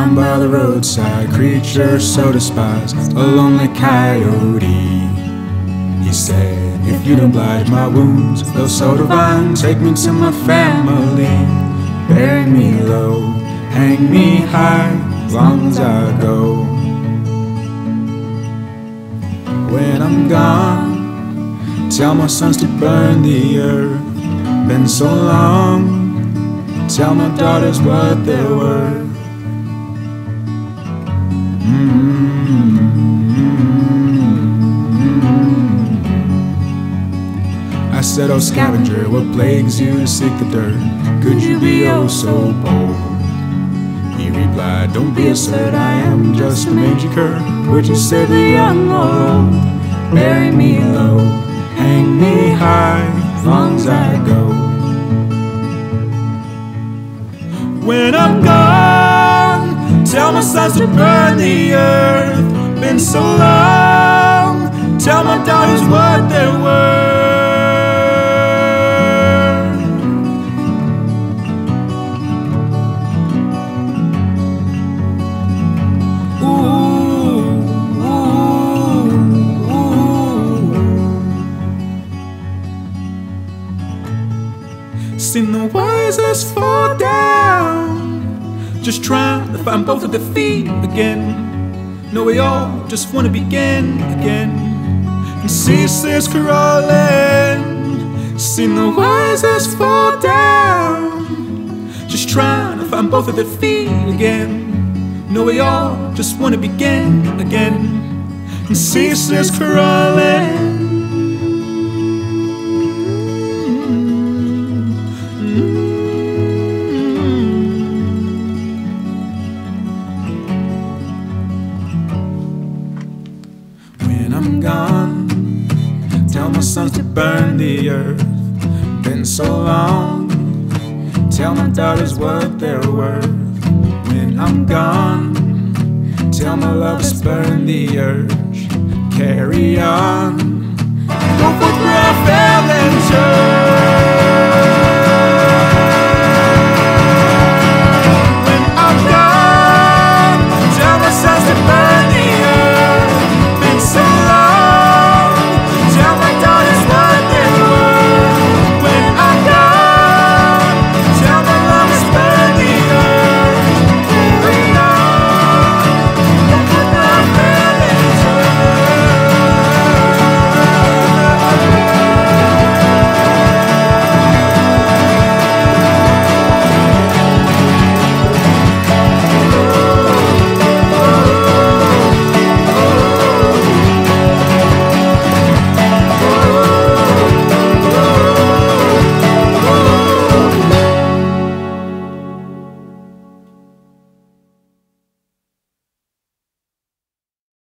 Down by the roadside, creature so despised, a lonely coyote. He said, If you'd oblige my wounds, though so divine, take me to my family. Bury me low, hang me high, long as I go. When I'm gone, tell my sons to burn the earth. Been so long, tell my daughters what they're worth. Mm-hmm. I said, Oh scavenger, what plagues you to seek the dirt? Could you be oh so bold? He replied, Don't be a slut, I am just a mangy cur. Would you say the young or? Bury me low, hang me high, long as I go. When I'm gone, my sons to burn the earth. Been so long, tell my daughters what they're worth. Ooh, ooh, ooh. Seen the wisest fall down, just trying to find both of their feet again. No, we all just wanna begin again and ceaseless crawling. Seen the wisest fall down, just trying to find both of their feet again. No, we all just wanna begin again and ceaseless crawling. My sons to burn the earth. Been so long, tell my daughters what they're worth. When I'm gone, tell my lovers burn the urge. Carry on, go for fell and turned.